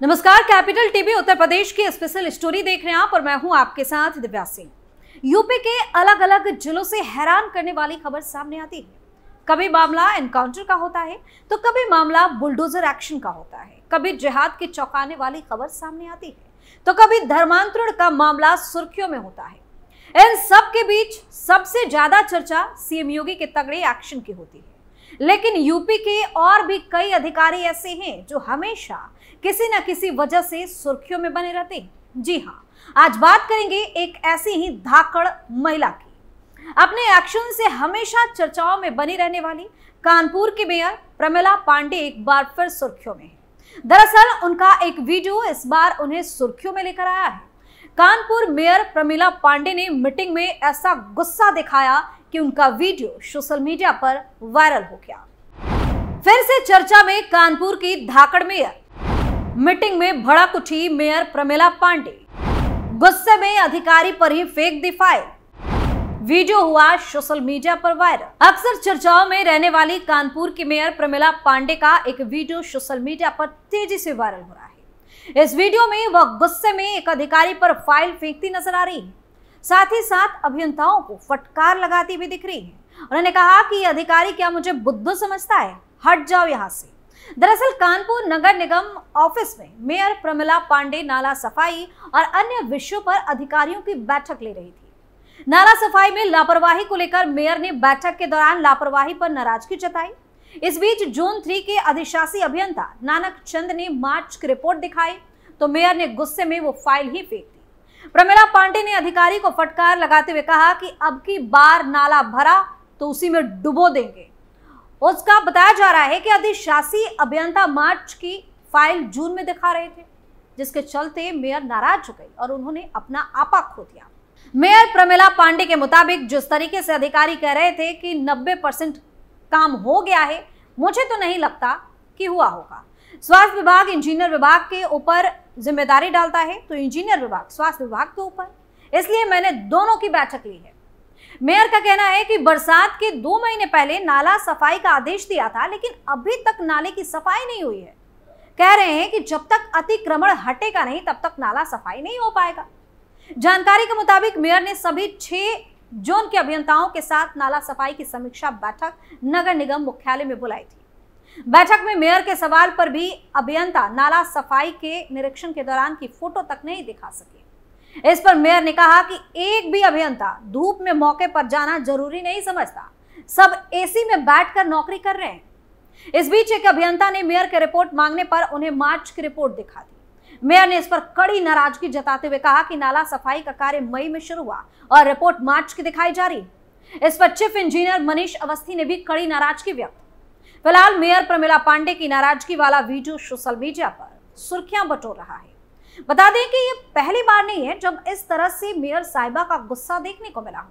नमस्कार, capital TV Uttar Pradesh की special story देख रहे हैं आप और मैं हूँ आपके साथ दिव्या सिंह। यूपी के अलग अलग जिलों से हैरान करने वाली खबर सामने आती है। कभी मामला एनकाउंटर का होता है तो कभी मामला बुलडोजर एक्शन का होता है। कभी जिहाद की चौंकाने वाली खबर सामने आती है तो कभी धर्मांतरण का मामला सुर्खियों में होता है। इन सब के बीच सबसे ज़्यादा चर्चा सीएम योगी के तगड़े एक्शन की होती है। लेकिन यूपी के और भी कई अधिकारी ऐसे हैं जो हमेशा किसी न किसी वजह से सुर्खियों में बने रहते हैं। जी हाँ आज बात करेंगे एक ऐसी ही धाकड़ महिला की। अपने एक्शन से हमेशा चर्चाओं में बनी रहने वाली कानपुर की मेयर प्रमिला पांडे एक बार फिर सुर्खियों में है। दरअसल, उनका एक वीडियो इस बार उन्हें सुर्खियों में लेकर आया है। कानपुर मेयर प्रमिला पांडे ने मीटिंग में ऐसा गुस्सा दिखाया कि उनका वीडियो सोशल मीडिया पर वायरल हो गया। फिर से चर्चा में कानपुर की धाकड़ मेयर, मीटिंग में भड़क उठी मेयर प्रमिला पांडे। गुस्से में अधिकारी पर ही फेंक दी फ़ाइल। वीडियो हुआ सोशल मीडिया पर वायरल। अक्सर चर्चाओं में रहने वाली कानपुर की मेयर प्रमिला पांडे का एक वीडियो सोशल मीडिया पर तेज़ी से वायरल हो रहा है। इस वीडियो में वह गुस्से में एक अधिकारी पर फ़ाइल फेंकती नज़र आ रही है। साथ ही साथ अभियंताओं को फटकार लगाती भी दिख रही है। उन्होंने कहा कि अधिकारी क्या मुझे बुद्धू समझता है? हट जाओ यहाँ से। दरअसल कानपुर नगर निगम ऑफ़िस में मेयर प्रमिला पांडे, नाला सफ़ाई और अन्य विषयों पर अधिकारियों की बैठक ले रही थी। नाला सफ़ाई में लापरवाही को लेकर मेयर ने बैठक के दौरान लापरवाही पर नाराज़गी जताई। इस बीच जोन थ्री के अधिशासी अभियंता नानक चंद ने मार्च की रिपोर्ट दिखाई तो मेयर ने गुस्से में वो फ़ाइल ही फेंक दी। प्रमिला पांडे ने अधिकारी को फटकार लगाते हुए कहा कि अब की बार नाला भरा तो उसी में डुबो देंगे। उसका बताया जा रहा है कि अधिशासी अभियंता मार्च की फ़ाइल जून में दिखा रहे थे, जिसके चलते मेयर नाराज़ हो गई और उन्होंने अपना आपा खो दिया। मेयर प्रमिला पांडे के मुताबिक जिस तरीके से अधिकारी कह रहे थे कि 90 परसेंट काम हो गया है, मुझे तो नहीं लगता कि हुआ होगा। स्वास्थ्य विभाग, इंजीनियर विभाग के ऊपर ज़िम्मेदारी डालता है तो इंजीनियर विभाग, स्वास्थ्य विभाग के ऊपर। इसलिए मैंने दोनों की बैठक ली है। मेयर का कहना है कि बरसात के दो महीने पहले नाला सफ़ाई का आदेश दिया था, लेकिन अभी तक नाले की सफ़ाई नहीं हुई है। कह रहे हैं कि जब तक अतिक्रमण हटेगा नहीं, तब तक नाला सफ़ाई नहीं हो पाएगा। जानकारी के मुताबिक मेयर ने सभी छह जोन के अभियंताओं के साथ नाला सफ़ाई की समीक्षा बैठक नगर निगम मुख्यालय में बुलाई थी। बैठक में मेयर के सवाल पर भी अभियंता नाला सफ़ाई के निरीक्षण के दौरान की फ़ोटो तक नहीं दिखा सके। इस पर मेयर ने कहा कि एक भी अभियंता धूप में मौके पर जाना ज़रूरी नहीं समझता। सब एसी में बैठकर नौकरी कर रहे हैं। इस बीच एक अभियंता ने मेयर की रिपोर्ट मांगने पर उन्हें मार्च की रिपोर्ट दिखा दी। मेयर ने इस पर कड़ी नाराज़गी जताते हुए कहा कि नाला सफ़ाई का कार्य मई में शुरू हुआ और रिपोर्ट मार्च की दिखाई जा रही इस पर चीफ इंजीनियर मनीष अवस्थी ने भी कड़ी नाराज़गी व्यक्त फ़िलहाल मेयर प्रमिला पांडे की नाराज़गी वाला वीडियो सोशल मीडिया पर सुर्खियाँ बटोर रहा है। बता दें कि ये पहली बार नहीं है जब इस तरह से मेयर साहिबा का गुस्सा देखने को मिला हो।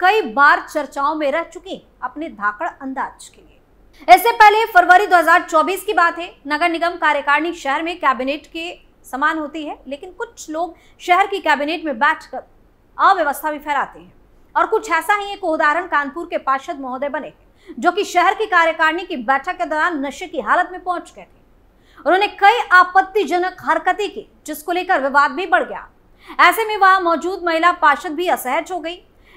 कई बार चर्चाओं में रह चुकी अपने धाकड़ अंदाज के लिए। इससे पहले फरवरी 2024 की बात है। नगर निगम कार्यकारिणी शहर में कैबिनेट के समान होती है, लेकिन कुछ लोग शहर की कैबिनेट में बैठकर अव्यवस्था भी फैलाते हैं। और कुछ ऐसा ही एक उदाहरण कानपुर के पार्षद महोदय बने। जो कि शहर की कार्यकारिणी की बैठक के दौरान नशे की हालत में पहुँच गए थे। उन्होंने कई आपत्तिजनक हरकतें की, जिसको लेकर विवाद भी बढ़ गया। ऐसे में वहाँ मौजूद महिला पार्षद भी असहज हो गई।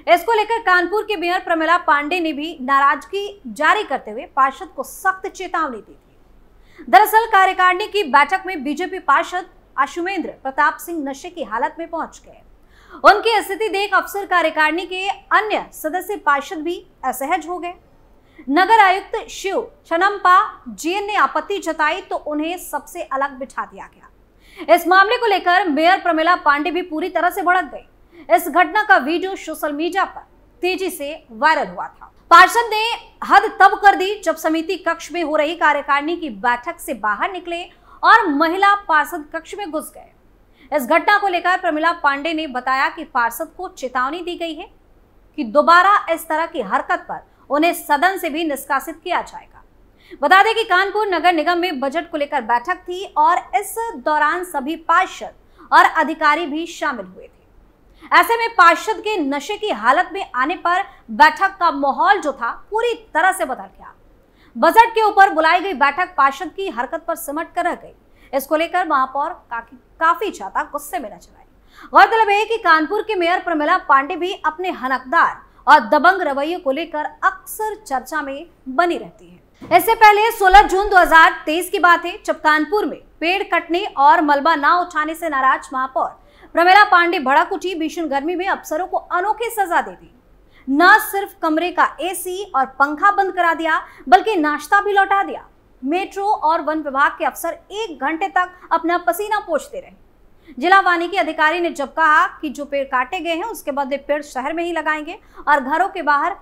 इसको लेकर कानपुर के मेयर प्रमिला पांडे ने भी नाराज़गी जारी करते हुए पार्षद को सख्त चेतावनी दी थी। दरअसल, कार्यकारिणी की बैठक में बीजेपी पार्षद अशुमेंद्र प्रताप सिंह नशे की हालत में पहुँच गए। उनकी स्थिति देख अफसर कार्यकारिणी के अन्य सदस्य पार्षद भी असहज हो गए। नगर आयुक्त शिव छनम्पा जेन ने आपत्ति जताई तो उन्हें सबसे अलग बिठा दिया गया। इस मामले को लेकर मेयर प्रमिला पांडे भी पूरी तरह से भड़क गई। इस घटना का वीडियो सोशल मीडिया पर तेज़ी से वायरल हुआ था। पार्षद ने हद तब कर दी जब समिति कक्ष में हो रही कार्यकारिणी की बैठक से बाहर निकले और महिला पार्षद कक्ष में घुस गए। इस घटना को लेकर प्रमिला पांडे ने बताया कि पार्षद को चेतावनी दी गई है कि दोबारा इस तरह की हरकत पर उन्हें सदन से भी निष्कासित किया जाएगा। बता दें कि कानपुर नगर निगम में बजट को लेकर बैठक थी और इस दौरान सभी पार्षद और अधिकारी भी शामिल हुए थे। ऐसे में पार्षद के नशे की हालत में आने पर बैठक का माहौल जो था, पूरी तरह से बदल गया। बजट के ऊपर बुलाई गई बैठक पार्षद की हरकत पर सिमट कर रह गई। इसको लेकर महापौर काफ़ी ज़्यादा गुस्से में नज़र आई गौरतलब है कि कानपुर के मेयर प्रमिला पांडे भी अपने हनकदार और दबंग रवैये को लेकर अक्सर चर्चा में बनी रहती है। इससे पहले 16 जून 2023 की बात है जब कानपुर में पेड़ कटने और मलबा ना उठाने से नाराज़ महापौर। प्रमिला पांडे भड़क उठी भीषण गर्मी में अफसरों को अनोखी सजा दे दी। न सिर्फ़ कमरे का एसी और पंखा बंद करा दिया, बल्कि नाश्ता भी लौटा दिया। मेट्रो और वन विभाग के अफसर एक घंटे तक अपना पसीना पोछते रहे। जिला वानिकी अधिकारी ने जब कहा कि जो पेड़ काटे गए हैं, उसके बदले पेड़ शहर में ही लगाएँगे और घरों के बाहर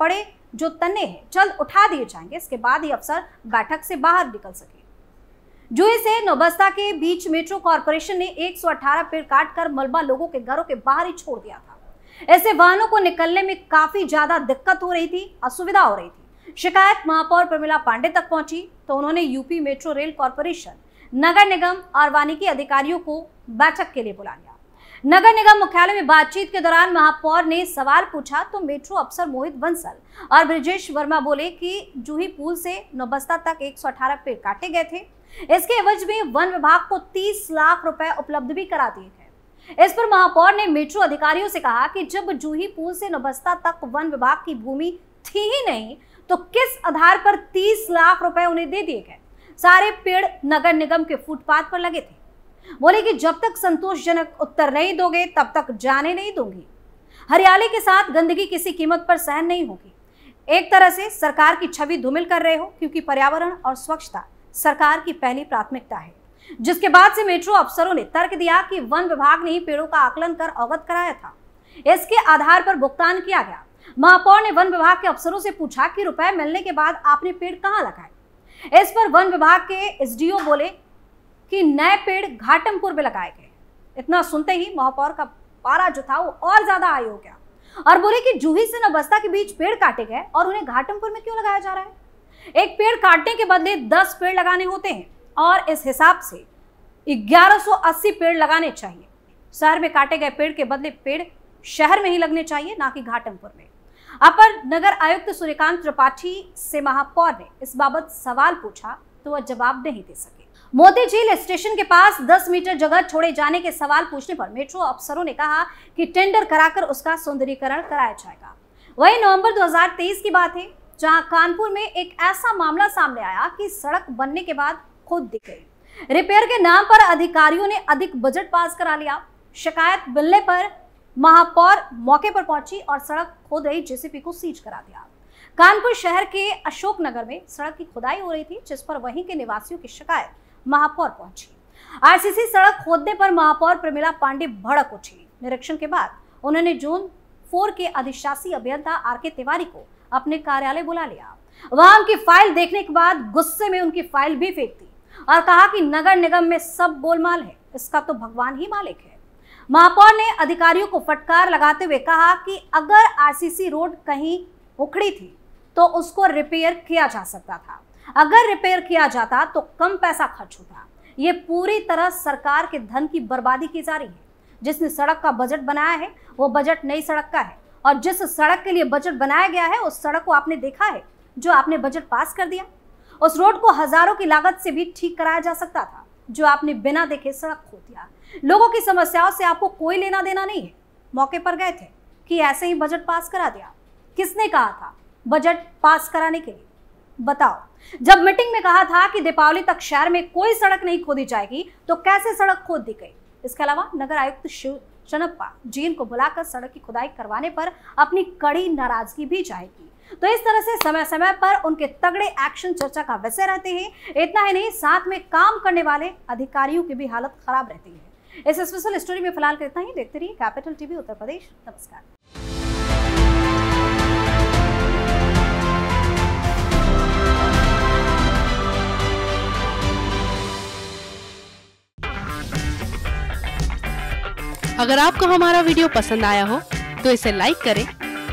पड़े जो तने हैं, जल्द उठा दिए जाएँगे। इसके बाद ही अफसर बैठक से बाहर निकल सके। जुए से नौबस्ता के बीच मेट्रो कॉरपोरेशन ने 118 पेड़ काटकर मलबा लोगों के घरों के बाहर ही छोड़ दिया था। ऐसे वाहनों को निकलने में काफ़ी ज़्यादा दिक्कत हो रही थी, असुविधा हो रही थी। शिकायत महापौर प्रमिला पांडे तक पहुँची तो उन्होंने यूपी मेट्रो रेल कॉरपोरेशन नगर निगम और वानिकी अधिकारियों को बैठक के लिए बुला लिया। नगर निगम मुख्यालय में बातचीत के दौरान महापौर ने सवाल पूछा तो मेट्रो अफसर मोहित बंसल और ब्रजेश वर्मा बोले कि जूही पुल से नौबस्ता तक 118 पेड़ काटे गए थे। इसके एवज में वन विभाग को 30 लाख रुपए उपलब्ध भी करा दिए गए। इस पर महापौर ने मेट्रो अधिकारियों से कहा कि जब जूही पुल से नौबस्ता तक वन विभाग की भूमि थी ही नहीं तो किस आधार पर 30 लाख रुपए उन्हें दे दिए गए? सारे पेड़ नगर निगम के फुटपाथ पर लगे थे। बोले कि जब तक संतोषजनक उत्तर नहीं दोगे, तब तक जाने नहीं दूँगी। हरियाली के साथ गंदगी किसी कीमत पर सहन नहीं होगी। एक तरह से सरकार की छवि धूमिल कर रहे हो, क्योंकि पर्यावरण और स्वच्छता सरकार की पहली प्राथमिकता है। जिसके बाद से मेट्रो अफसरों ने तर्क दिया कि वन विभाग ने ही पेड़ों का आकलन कर अवगत कराया था। इसके आधार पर भुगतान किया गया। महापौर ने वन विभाग के अफसरों से पूछा कि रुपए मिलने के बाद आपने पेड़ कहाँ लगाए? इस पर वन विभाग के एसडीओ बोले कि नए पेड़ घाटमपुर में लगाए गए। इतना सुनते ही महापौर का पारा जो था वो और ज़्यादा हाई हो गया और बोले कि जूही से नबस्ता के बीच पेड़ काटे गए और उन्हें घाटमपुर में क्यों लगाया जा रहा है? एक पेड़ काटने के बदले दस पेड़ लगाने होते हैं और इस हिसाब से 1180 पेड़ लगाने चाहिए। शहर में काटे गए पेड़ के बदले पेड़ शहर में ही लगने चाहिए, ना कि घाटमपुर में। अपर नगर आयुक्त सूर्यकांत त्रिपाठी से महापौर ने इस बाबत सवाल पूछा तो वह जवाब नहीं दे सके। मोती झील स्टेशन के पास 10 मीटर जगह छोड़े जाने के सवाल पूछने पर मेट्रो अफसरों ने कहा कि टेंडर कराकर उसका सौंदर्यीकरण कराया जाएगा। वही नवंबर 2023 की बात है, जहाँ कानपुर में एक ऐसा मामला सामने आया कि सड़क बनने के बाद खुद दिख गई। रिपेयर के नाम पर अधिकारियों ने अधिक बजट पास करा लिया। शिकायत मिलने पर महापौर मौके पर पहुँची और सड़क खोद रही जेसीपी को सीज करा दिया। कानपुर शहर के अशोक नगर में सड़क की खुदाई हो रही थी, जिस पर वहीं के निवासियों की शिकायत महापौर पहुँची। आरसीसी सड़क खोदने पर महापौर प्रमिला पांडे भड़क उठी। निरीक्षण के बाद उन्होंने जोन फोर के अधिशासी अभियंता आर के तिवारी को अपने कार्यालय बुला लिया। वहाँ उनकी फ़ाइल देखने के बाद गुस्से में उनकी फ़ाइल भी फेंक दी और कहा कि नगर निगम में सब गोलमाल है, इसका तो भगवान ही मालिक है। महापौर ने अधिकारियों को फटकार लगाते हुए कहा कि अगर आरसीसी रोड कहीं उखड़ी थी तो उसको रिपेयर किया जा सकता था। अगर रिपेयर किया जाता तो कम पैसा खर्च होता। ये पूरी तरह सरकार के धन की बर्बादी की जा रही है। जिसने सड़क का बजट बनाया है, वो बजट नई सड़क का है। और जिस सड़क के लिए बजट बनाया गया है, उस सड़क को आपने देखा है, जो आपने बजट पास कर दिया। उस रोड को हज़ारों की लागत से भी ठीक कराया जा सकता था। जो आपने बिना देखे सड़क खो दिया। लोगों की समस्याओं से आपको कोई लेना देना नहीं है। मौके पर गए थे कि ऐसे ही बजट पास करा दिया। किसने कहा था बजट पास कराने के लिए? बताओ। जब मीटिंग में कहा था कि दीपावली तक शहर में कोई सड़क नहीं खोदी जाएगी तो कैसे सड़क खोद दी गई? इसके अलावा नगर आयुक्त शिव चनप्पा जीन को बुलाकर सड़क की खुदाई करवाने पर अपनी कड़ी नाराज़गी भी जाएगी तो इस तरह से समय समय पर उनके तगड़े एक्शन चर्चा का विषय रहते हैं। इतना ही नहीं, साथ में काम करने वाले अधिकारियों की भी हालत खराब रहती है। इस स्पेशल स्टोरी में फ़िलहाल इतना ही। देखते रहिए कैपिटल टीवी उत्तर प्रदेश। नमस्कार। अगर आपको हमारा वीडियो पसंद आया हो तो इसे लाइक करें